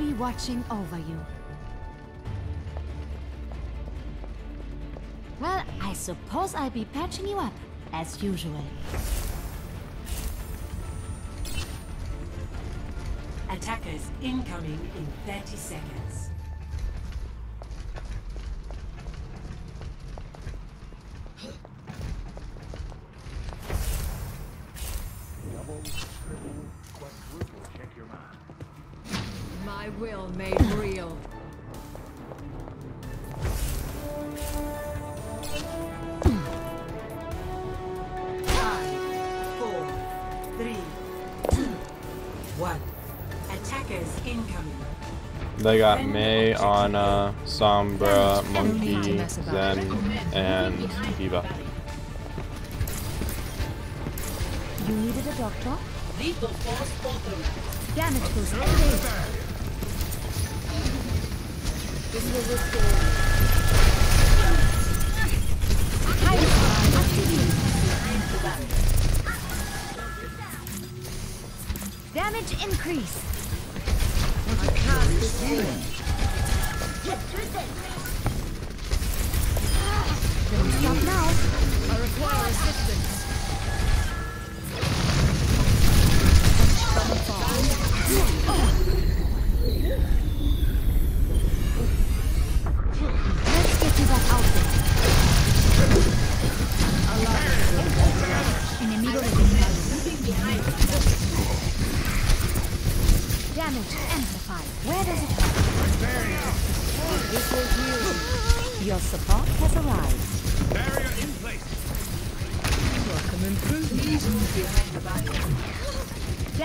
be watching over you. Well, I suppose I'll be patching you up, as usual. Attackers incoming in 30 seconds. Double, triple, quadruple, check your mind. My will made real. Five, four, three, two, one. Attackers incoming. They got Mei, Ana, Sombra, Monkey, Zen, and D.Va. You needed a doctor? Lethal force authorized. Damage boost engaged. This restore. High. Damage increase. Don't stop now. I require assistance.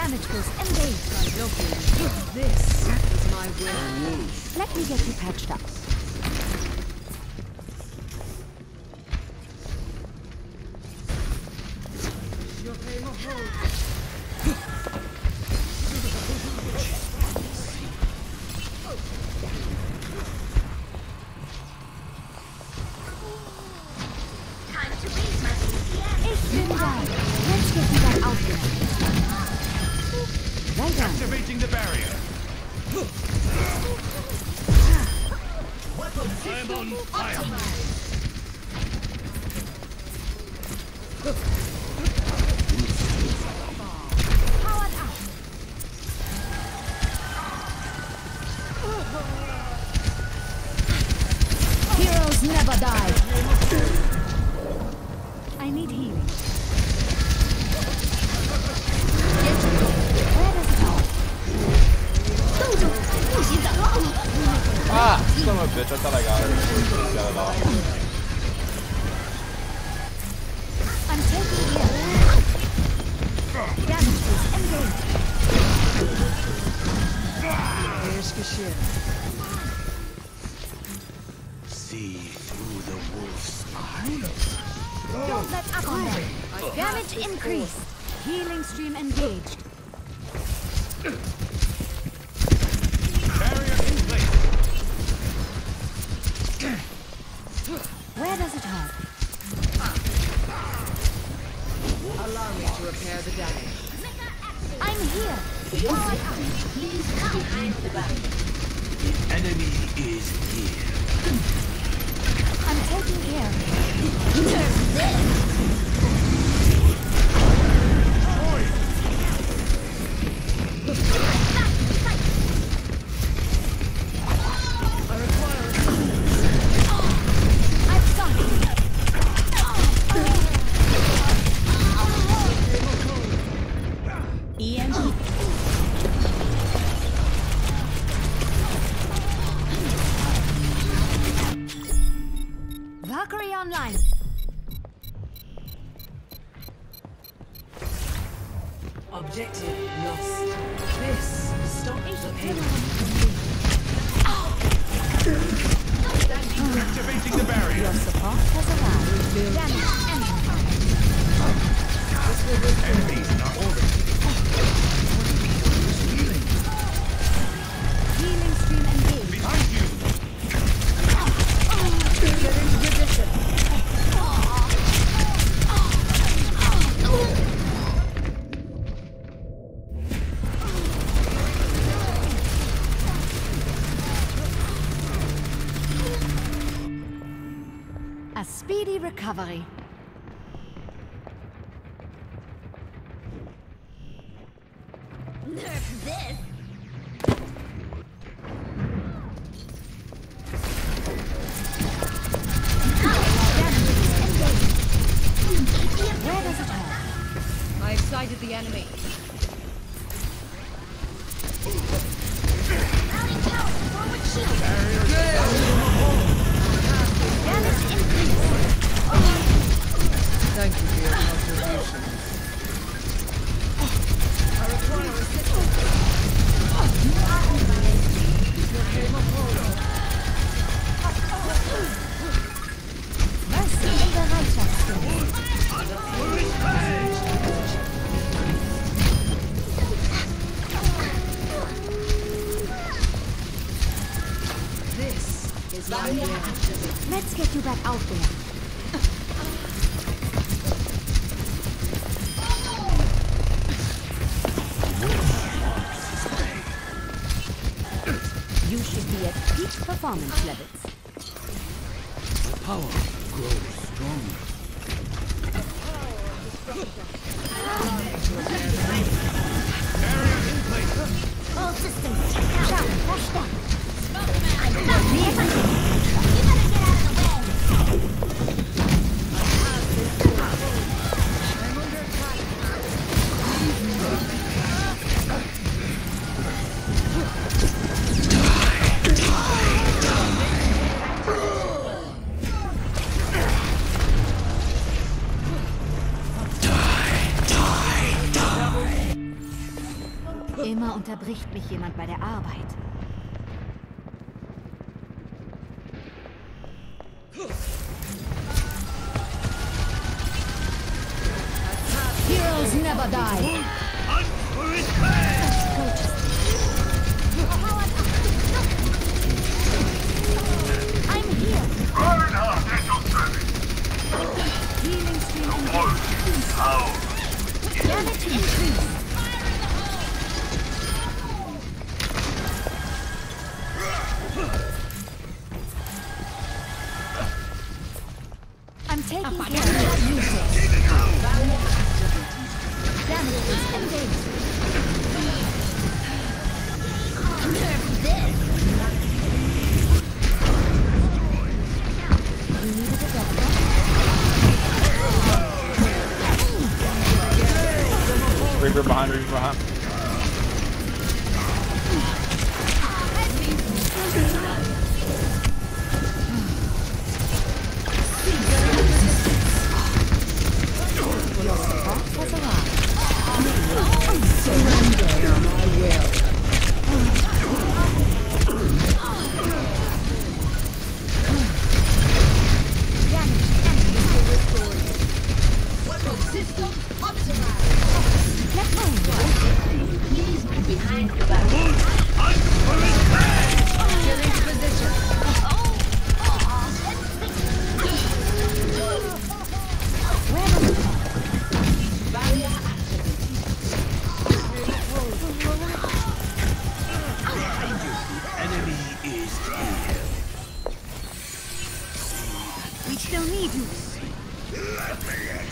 Damage boost engaged. This is my will. Let me get you patched up. Ich bin da. Let's get you back out there. Well done. Activating the barrier. I'm on fire. Powered up. Heroes never die. I need healing. Ah, son of a bitch, I thought I got her. Got it off. I'm taking heal. Damage boost engaged. Here's Kashir. See through the wolf's eyes. Don't let up on them. Damage increased. Healing stream engaged. Online. Objective lost. This stop the pain. Activating the barrier. Your support has arrived. Damage amplified. Enemies not recovery. Nerf this! Where does it hurt? I've sighted the enemy. Mounting tower, forward shield! Thank you for your contribution. Mercy performance levels. The power grows stronger. All Immer unterbricht mich jemand bei der Arbeit. Heroes never die. I'm here! Healing stream engaged. Damage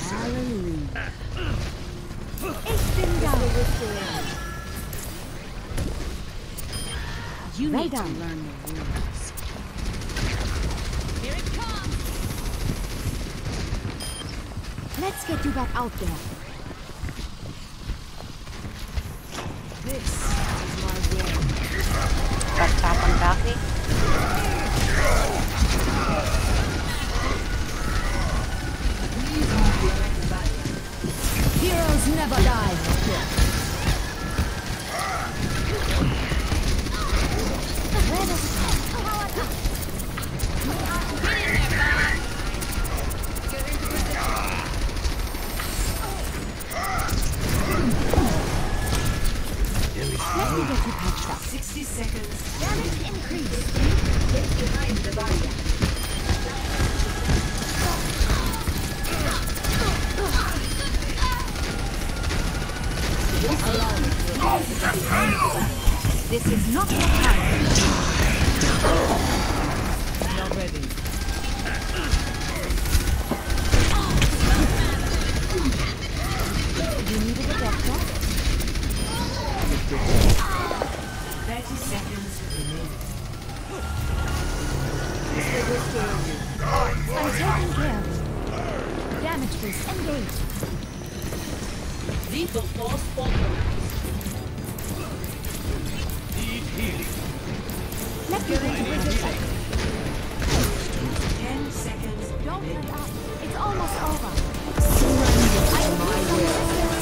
Hallelujah. Ich bin da. You need to learn the rules. Here it comes! Let's get you back out there. This Lethal force authorized. Need healing. Let me read the bridges. Ten seconds Don't let up. It's almost over. I can feel the